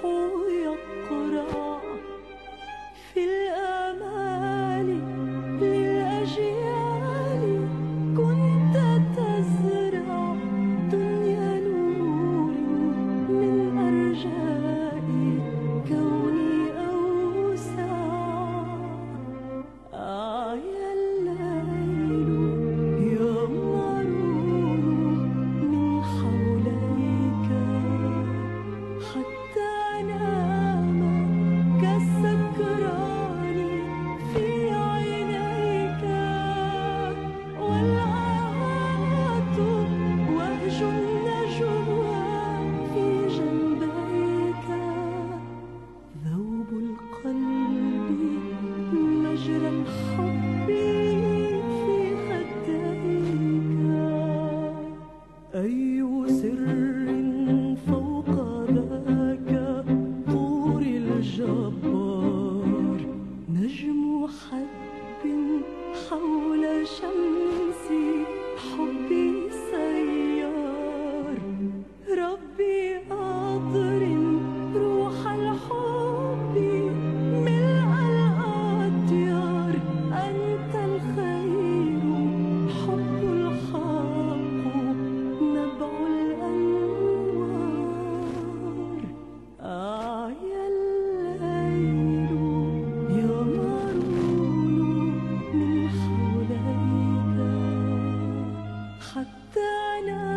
红 حب حول شمس حبي. Sana